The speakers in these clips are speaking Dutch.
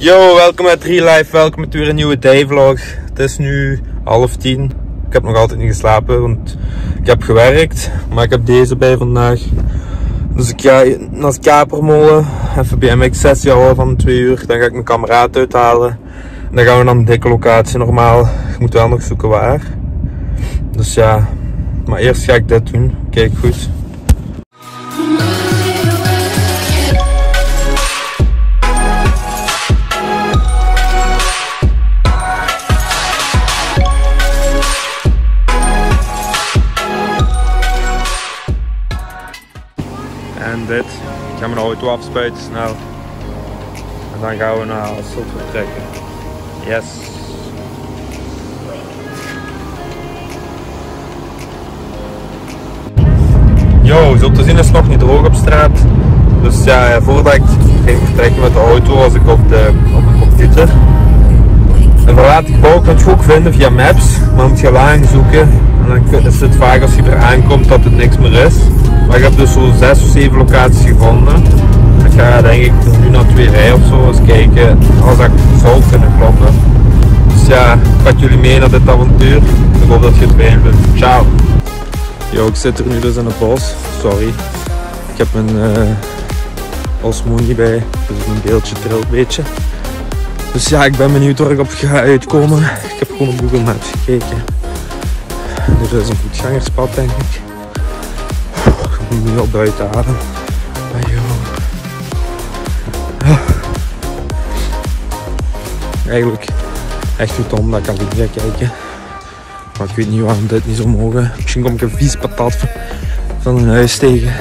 Yo, welkom bij 3 Live, welkom met weer een nieuwe dayvlog. Het is nu half tien. Ik heb nog altijd niet geslapen, want ik heb gewerkt. Maar ik heb deze bij vandaag. Dus ik ga naar het Kapermolen, even BMX sessie houden van 2 uur. Dan ga ik mijn kameraad uithalen. En dan gaan we naar een dikke locatie normaal. Ik moet wel nog zoeken waar. Dus ja, maar eerst ga ik dit doen. Kijk goed. En dit. Ik ga mijn auto afspuiten snel. En dan gaan we naar Hasselt vertrekken. Yes. Yo, zo te zien is het nog niet droog op straat. Dus ja, voordat ik ging vertrekken met de auto was ik op de, op de computer. En verlaat ik bouw kan je ook vinden via Maps, maar moet je lang zoeken. En dan is het vaak als je er aankomt dat het niks meer is. Maar ik heb dus zo 6 of 7 locaties gevonden. Ik ga denk ik nu naar twee rijen of zo eens kijken als dat zou kunnen kloppen. Dus ja, ik pak jullie mee naar dit avontuur. Ik hoop dat je het fijn. Ciao! Yo, ik zit er nu dus in het bos. Sorry. Ik heb mijn uh, niet bij, dus mijn beeldje trilt een beetje. Dus ja, ik ben benieuwd waar ik op ga uitkomen. Ik heb gewoon op Google Maps gekeken. Dit is een voetgangerspad denk ik. Ik moet nu al buiten adem. Maar. Eigenlijk echt goed om dat ik niet ga kijken. Maar ik weet niet waarom dit niet zou mogen. Misschien kom ik een vies patat van een huis tegen.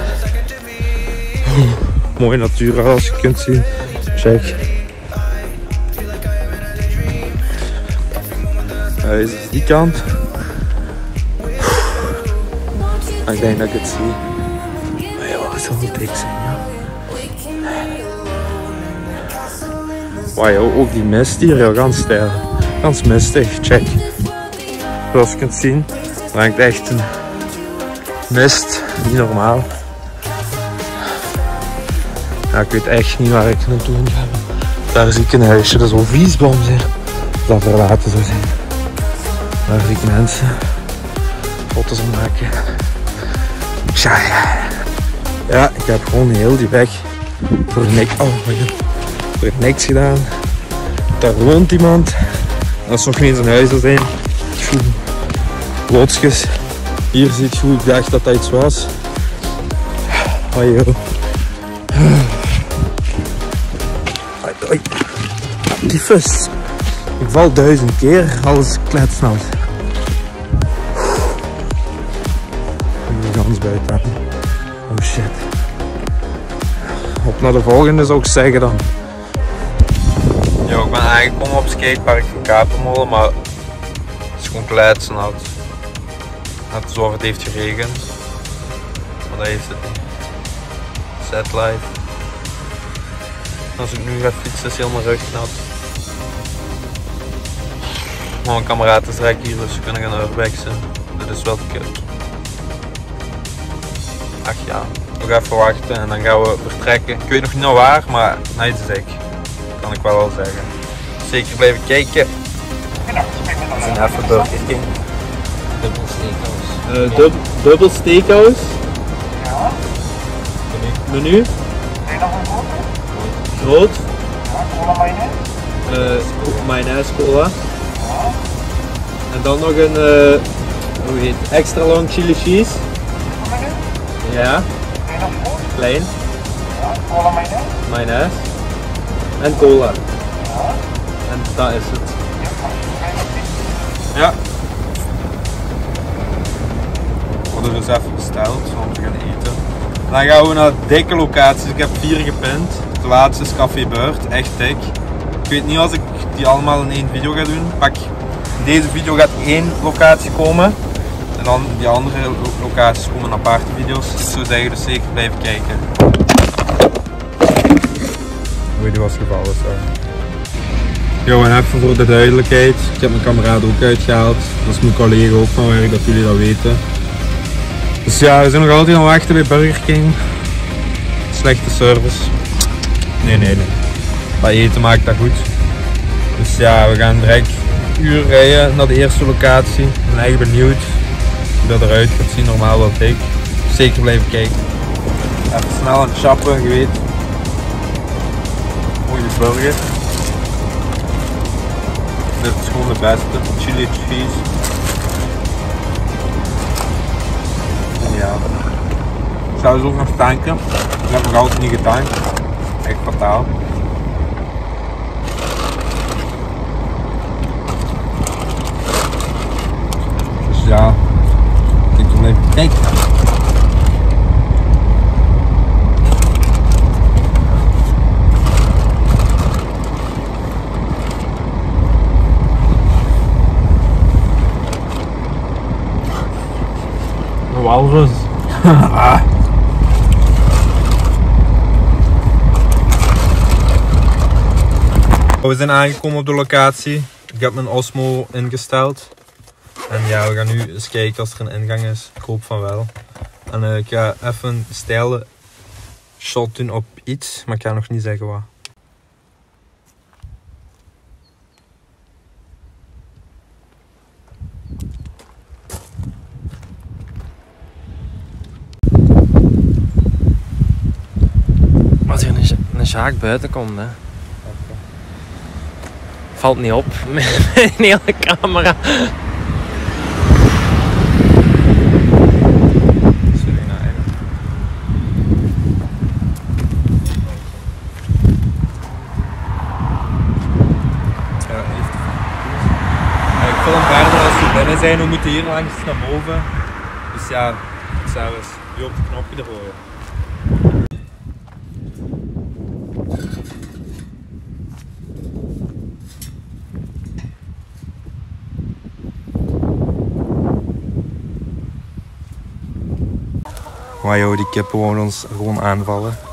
mooie natuur als je kunt zien. Check. Huis is die kant. Ik denk dat ik het zie. Maar ja, het zal wel dik zijn, ja. Wauw, ook die mist hier, heel ganz stijl. Ganz mistig, check. Zoals je kunt zien, hangt echt een mist, niet normaal. Ja, ik weet echt niet waar ik naartoe ga. Daar zie ik een huisje, dat wel viesbom zijn. Dat verlaten zou zijn. Daar zie ik mensen foto's maken. Tja, ja, ik heb gewoon heel die weg voor niks, oh voor niks gedaan. Daar woont iemand. Dat is nog niet eens een huis zijn. Lotsjes. Hier ziet je hoe ik dacht dat dat iets was. Oh joh. Tyfus. Ik val duizend keer, alles kletsnelt. Gans buiten. Oh shit. Op naar de volgende zou ik zeggen dan. Yo, ik ben aangekomen op skatepark van Kapermolen, maar het is gewoon kletsnat. Net alsof het heeft geregend. Maar dat heeft het niet. Set life. Als ik nu ga fietsen is heel mijn Maar mijn kameraad is hier, dus we kunnen gaan urbexen. Dit is wel te kut. Ach ja, nog even wachten en dan gaan we vertrekken. Ik weet nog niet naar waar, maar nice is ik. Kan ik wel al zeggen. Zeker blijven kijken. We zijn even Burger King. Dubbel steakhouse. Uh, dub, dubbel steakhouse. Ja, Menu. denk dat een goed? Groot. Ja, cola mayonaise. Uh, mayonaise cola. En dan nog een uh, hoe heet, extra long chili cheese. Ja, klein. Cola. Mayonaise. En cola. En dat is het. Ja. We hadden dus even besteld om te gaan eten. Dan gaan we naar dikke locaties. Ik heb vier gepint. De laatste is Café Beurt, echt dik. Ik weet niet als ik die allemaal in één video ga doen. Pak, in deze video gaat één locatie komen. En dan die andere lo- locaties komen aparte video's. Dus zou zeggen, dus zeker blijven kijken. Oei, die was gevallen, sorry. Yo, en even voor de duidelijkheid, ik heb mijn kameraad ook uitgehaald. Dat is mijn collega ook van werk, dat jullie dat weten. Dus ja, we zijn nog altijd aan het wachten bij Burger King. Slechte service. Nee, nee, nee. Bij eten maakt dat goed. Dus ja, we gaan direct een uur rijden naar de eerste locatie. Ik ben echt benieuwd hoe dat eruit gaat zien. Normaal wel dik. Zeker blijven kijken. Even snel aan het chappen, je weet. Mooie burger. Dit is gewoon de beste. Chili cheese. Ja. Ik zou dus ook nog tanken. Ik heb nog altijd niet getankt. Echt fataal. Ja, ik kom even kijken. Een walrus. ah. We zijn aangekomen op de locatie. Ik heb mijn Osmo ingesteld. En ja, we gaan nu eens kijken als er een ingang is. Ik hoop van wel. En eh, ik ga even een steile shot doen op iets, maar ik ga nog niet zeggen wat. Als er een, een Sjaak buiten komt, hè. Valt niet op met met een hele camera. Sorry, nou, eigenlijk. Ja, heeft Ja, ik film verder als we binnen zijn. We moeten hier langs naar boven. Dus ja, zelfs nu op de knopje ervoor. Joh, die kippen wonen ons gewoon aanvallen.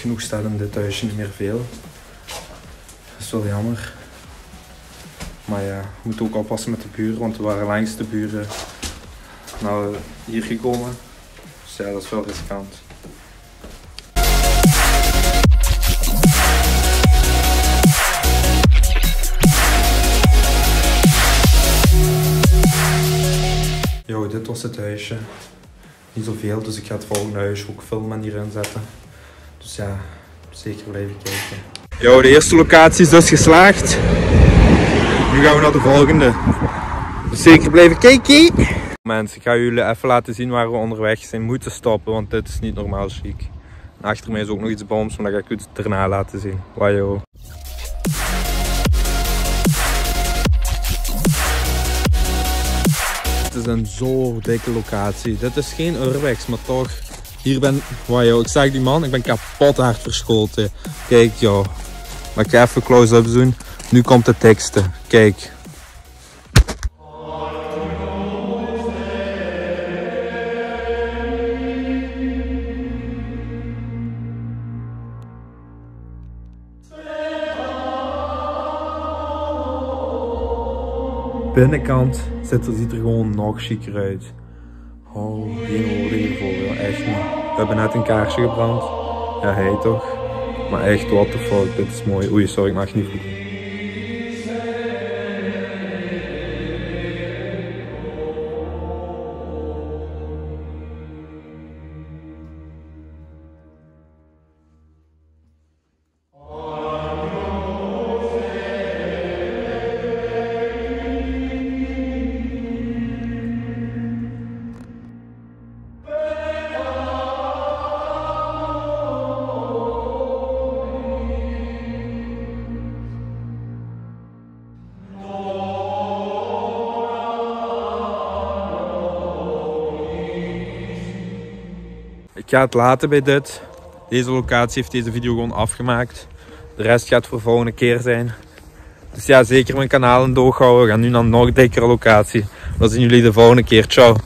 Genoeg staat in dit huisje niet meer veel. Dat is wel jammer. Maar ja, we moeten ook oppassen met de buren, want we waren langs de buren nou hier gekomen. Dus ja, dat is wel riskant. Yo, dit was het huisje. Niet zoveel, dus ik ga het volgende huis ook filmen en hierin zetten. Dus ja, zeker blijven kijken. Yo, de eerste locatie is dus geslaagd. Nu gaan we naar de volgende. Dus zeker blijven kijken. Mensen, ik ga jullie even laten zien waar we onderweg zijn moeten stoppen, want dit is niet normaal chic. Achter mij is ook nog iets boms, maar dat ga ik u daarna laten zien. Wajo. Het is een zo dikke locatie. Dit is geen urbex, maar toch. Hier ben wow, joh, ik zag die man, ik ben kapot hard verschoten. Kijk joh. Maar ik even close-ups doen. Nu komt de teksten. Kijk. Binnenkant ziet er, ziet er gewoon nog chiquer uit. Oh, hebben net een kaarsje gebrand. Ja, hij toch. Maar echt, what the fuck, dit is mooi. Oei, sorry, ik mag niet vliegen. Ga het laten bij dit. Deze locatie heeft deze video gewoon afgemaakt. De rest gaat voor volgende keer zijn. Dus ja, zeker mijn kanaal in doog houden. We gaan nu naar een nog dikkere locatie. Dan zien jullie de volgende keer. Ciao.